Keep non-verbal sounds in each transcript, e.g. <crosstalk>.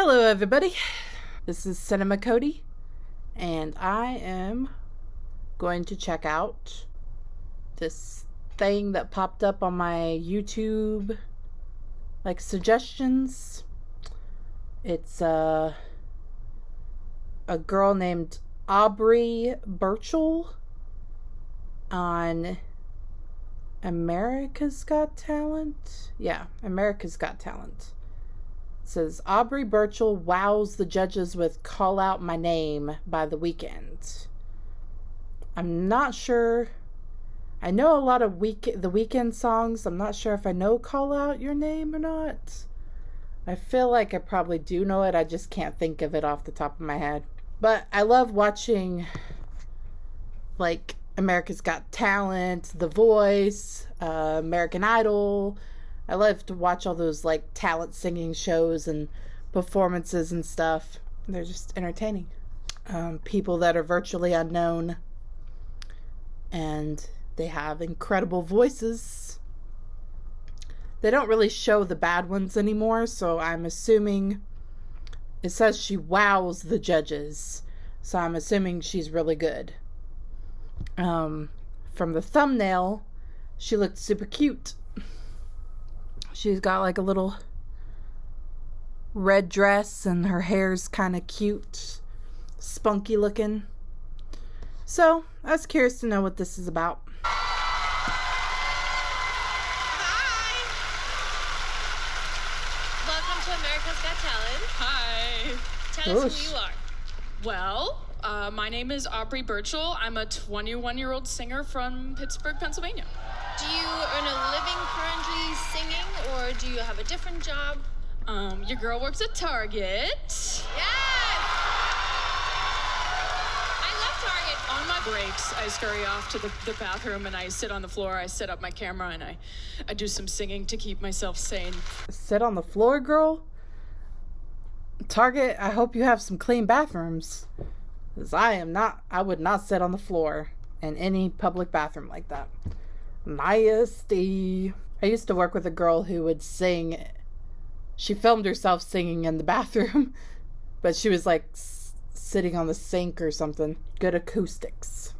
Hello, everybody. This is Cinema Codey, and I am going to check out this thing that popped up on my YouTube, like suggestions. It's uh, a girl named Aubrey Burchell on America's Got Talent. Yeah, America's Got Talent. Says Aubrey Burchell wows the judges with "Call Out My Name" by The Weeknd. I'm not sure. I know a lot of week the Weeknd songs. I'm not sure if I know "Call Out Your Name" or not. I feel like I probably do know it. I just can't think of it off the top of my head. But I love watching like America's Got Talent, The Voice, uh, American Idol. I love to watch all those like talent singing shows and performances and stuff. They're just entertaining. Um, people that are virtually unknown and they have incredible voices. They don't really show the bad ones anymore, so I'm assuming it says she wows the judges. So I'm assuming she's really good. Um, from the thumbnail, she looked super cute. She's got like a little red dress and her hair's kind of cute, spunky looking. So, I was curious to know what this is about. Hi. Welcome to America's Got Talent. Hi. Tell us who you are. Well, uh, my name is Aubrey Burchell. I'm a 21 year old singer from Pittsburgh, Pennsylvania. Do you earn a living currently singing, or do you have a different job? Um, your girl works at Target. Yes. I love Target. On my breaks, I scurry off to the, the bathroom and I sit on the floor. I set up my camera and I, I do some singing to keep myself sane. Sit on the floor, girl. Target, I hope you have some clean bathrooms. I am not, I would not sit on the floor in any public bathroom like that. Nasty. I used to work with a girl who would sing. She filmed herself singing in the <laughs> bathroom, but she was like sitting on the sink or something. Good acoustics.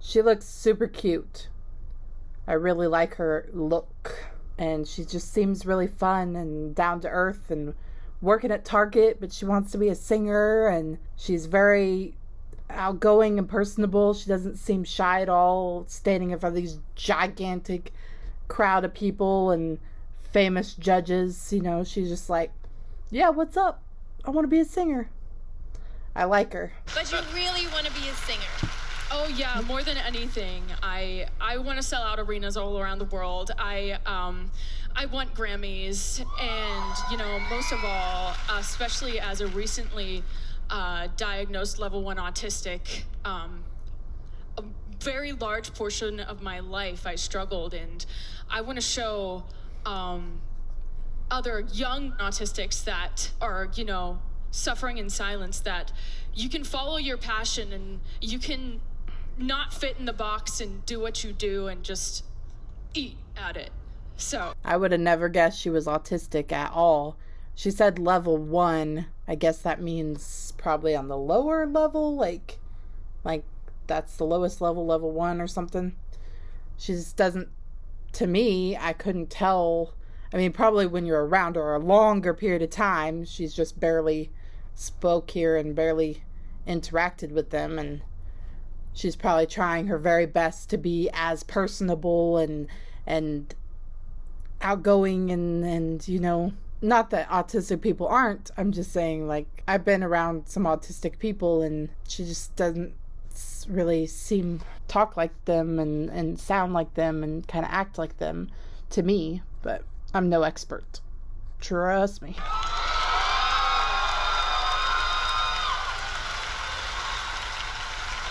She looks super cute. I really like her look. And she just seems really fun and down to earth and working at Target, but she wants to be a singer and she's very outgoing and personable. She doesn't seem shy at all, standing in front of these gigantic crowd of people and famous judges. You know, she's just like, yeah, what's up? I want to be a singer. I like her. But you really want to be a singer. Oh yeah, more than anything, I I want to sell out arenas all around the world. I um I want Grammys, and you know, most of all, especially as a recently uh, diagnosed level one autistic, um, a very large portion of my life I struggled, and I want to show um, other young autistics that are, you know, suffering in silence that you can follow your passion and you can not fit in the box and do what you do and just eat at it. So, I would have never guessed she was autistic at all. She said level one. I guess that means probably on the lower level, like, like that's the lowest level, level one or something. She just doesn't. To me, I couldn't tell. I mean, probably when you're around her a longer period of time, she's just barely spoke here and barely interacted with them, and she's probably trying her very best to be as personable and and outgoing and and you know not that autistic people aren't. I'm just saying like i've been around some autistic people and she just doesn't really seem talk like them and and sound like them and kind of act like them to me but i'm no expert. Trust me.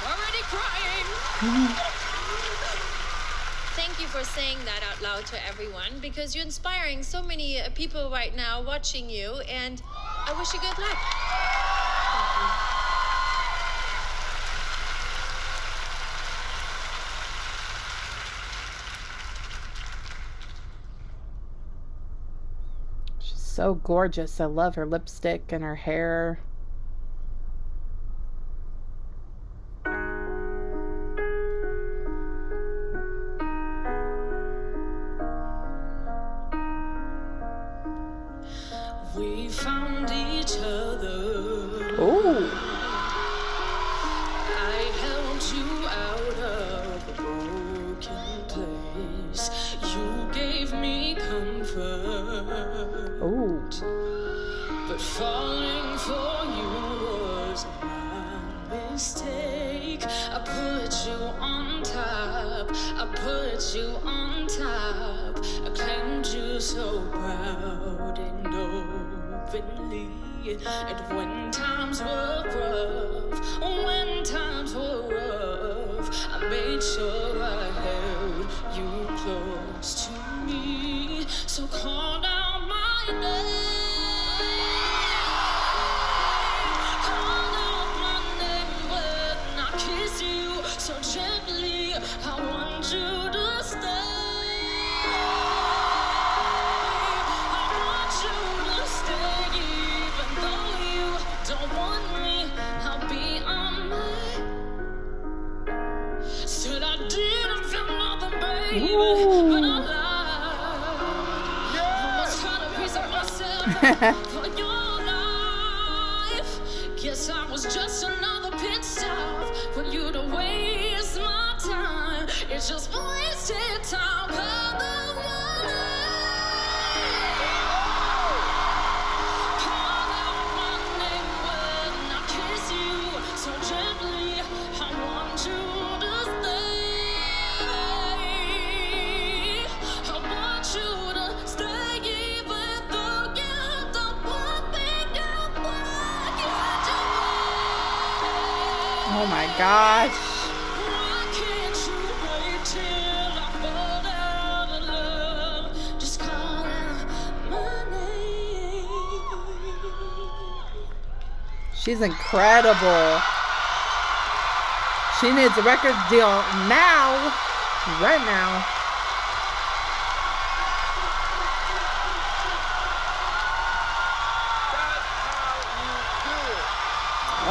Already crying. <laughs> For saying that out loud to everyone because you're inspiring so many uh, people right now watching you, and I wish you good luck. she's So gorgeous. I love her lipstick and her hair. Comfort. Ooh. But falling for you was my mistake. I put you on top. I put you on top. I claimed you so proud and openly. And when times were rough, when times were rough, I made sure I held you close to me. So call Guess I was just another pit stop for you to waste my time. It's just wasted time. Out my gosh. She's incredible. She needs a record deal now. Right now.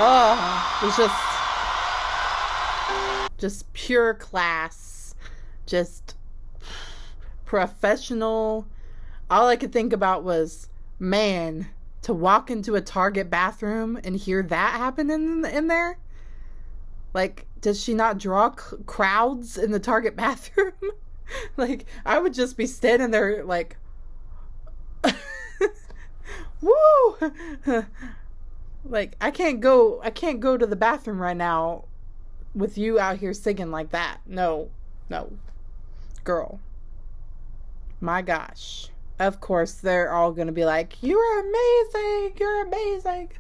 Oh, it's just just pure class. Just professional. All I could think about was, man, to walk into a Target bathroom and hear that happen in in there. Like, does she not draw crowds in the Target <laughs> bathroom? like, I would just be standing there, like, <laughs> woo! <laughs> like, I can't go. I can't go to the bathroom right now with you out here singing like that. No, no, girl. My gosh. Of course, they're all going to be like, You're amazing! You're amazing!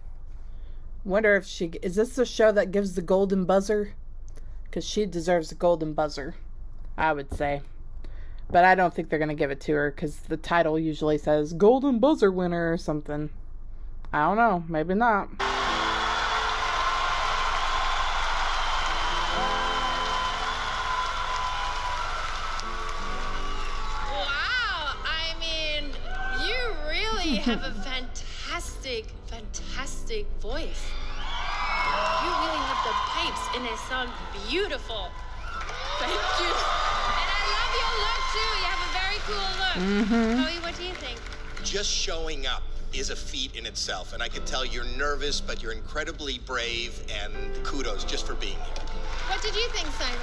Wonder if she. Is this the show that gives the golden buzzer? Because she deserves a golden buzzer, I would say. But I don't think they're going to give it to her because the title usually says Golden Buzzer Winner or something. I don't know. Maybe not. Really mm-hmm. have a fantastic, fantastic voice. You really have the pipes and they sound beautiful. Thank you. And I love your look too. You have a very cool look. Mm-hmm. Chloe, what do you think? just showing up is a feat in itself. And I can tell you're nervous, but you're incredibly brave, and kudos just for being here. What did you think, Simon?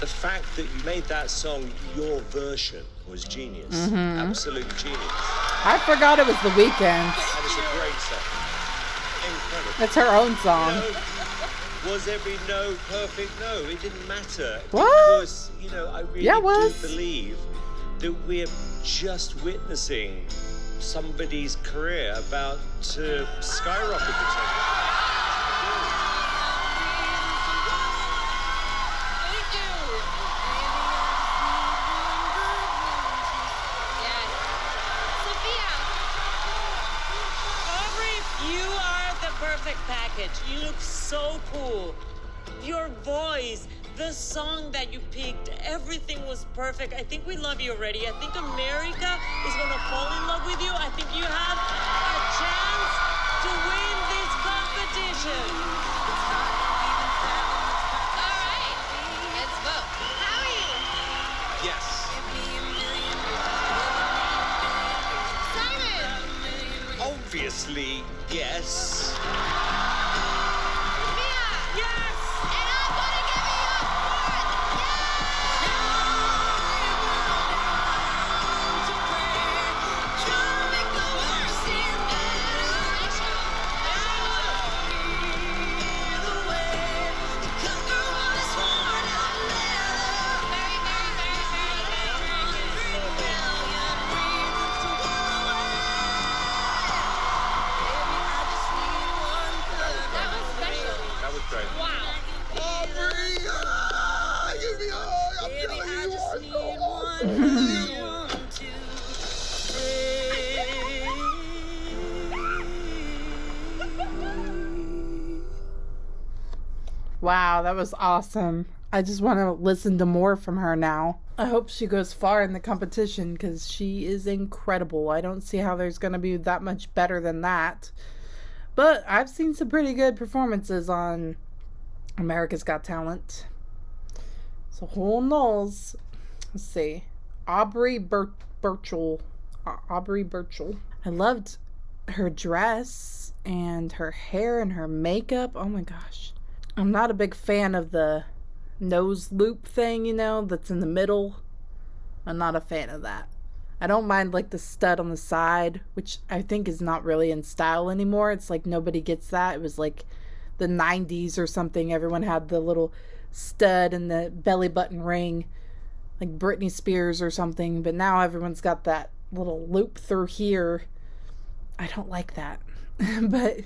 The fact that you made that song your version was genius. Mm-hmm. Absolute genius. I forgot it was the Weeknd. That was a great song. Incredible. It's her own song. No, was every no perfect? No, it didn't matter. What? Because, you know, I really Yeah, it was. do believe that we're just witnessing somebody's career about to skyrocket perfect package. You look so cool. Your voice, the song that you picked, everything was perfect. I think we love you already. I think America is gonna fall in love with you. I think you have a chance to win this competition. All right, let's vote. Howie, Yes. Simon, Obviously, yes. Wow, that was awesome. I just want to listen to more from her now. I hope she goes far in the competition because she is incredible. I don't see how there's going to be that much better than that. But I've seen some pretty good performances on America's Got Talent. So who knows? Let's see. Aubrey Bur- Burchell. Au- Aubrey Burchell. I loved her dress and her hair and her makeup. Oh my gosh. I'm not a big fan of the nose loop thing, you know, that's in the middle. I'm not a fan of that. I don't mind like the stud on the side, which I think is not really in style anymore. It's like nobody gets that. It was like the 90s or something. Everyone had the little stud and the belly button ring, like Britney Spears or something. But now everyone's got that little loop through here. I don't like that. <laughs> but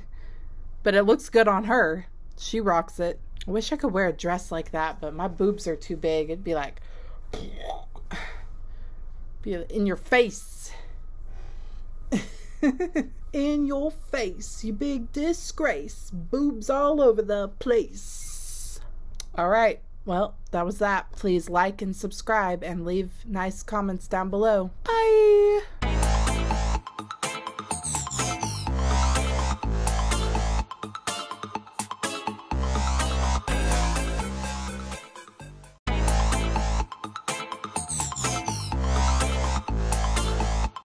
but it looks good on her. She rocks it. I wish I could wear a dress like that, but my boobs are too big. It'd be like <sighs> be in your face. <laughs> in your face, you big disgrace. Boobs all over the place. All right. Well, that was that. Please like and subscribe and leave nice comments down below. Bye.